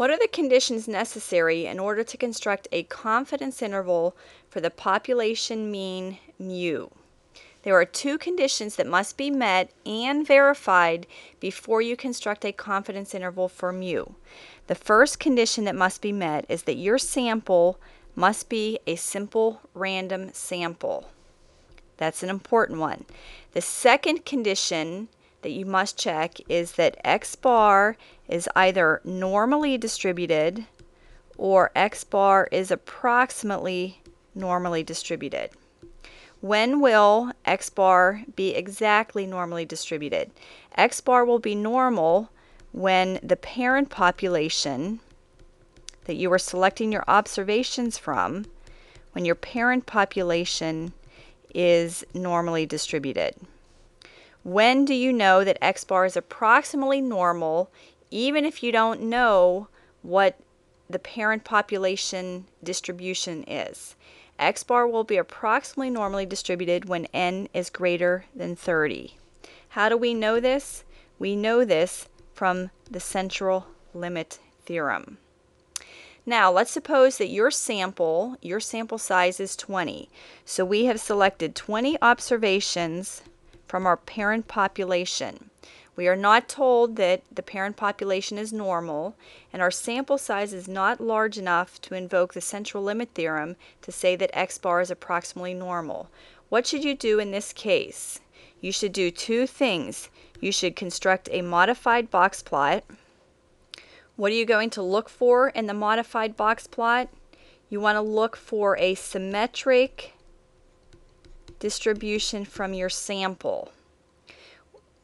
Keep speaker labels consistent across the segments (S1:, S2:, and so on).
S1: What are the conditions necessary in order to construct a confidence interval for the population mean mu? There are two conditions that must be met and verified before you construct a confidence interval for mu. The first condition that must be met is that your sample must be a simple random sample. That's an important one. The second condition that you must check is that x bar is either normally distributed or x bar is approximately normally distributed. When will x bar be exactly normally distributed? x bar will be normal when the parent population that you are selecting your observations from, when your parent population is normally distributed. When do you know that x bar is approximately normal, even if you don't know what the parent population distribution is? x bar will be approximately normally distributed when n is greater than 30. How do we know this? We know this from the central limit theorem. Now, let's suppose that your sample, your sample size is 20. So we have selected 20 observations from our parent population. We are not told that the parent population is normal, and our sample size is not large enough to invoke the central limit theorem to say that x bar is approximately normal. What should you do in this case? You should do two things. You should construct a modified box plot. What are you going to look for in the modified box plot? You want to look for a symmetric distribution from your sample.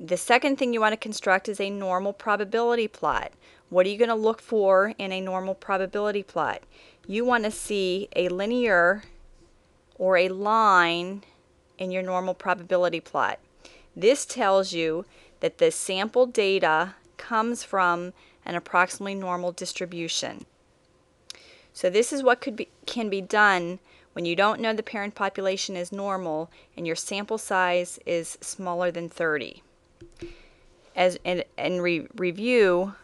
S1: The second thing you want to construct is a normal probability plot. What are you going to look for in a normal probability plot? You want to see a linear or a line in your normal probability plot. This tells you that the sample data comes from an approximately normal distribution. So this is what could be, can be done when you don't know the parent population is normal and your sample size is smaller than 30 as and, and re review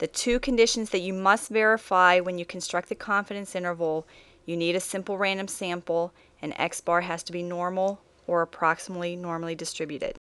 S1: the two conditions that you must verify when you construct the confidence interval. You need a simple random sample and x bar has to be normal or approximately normally distributed.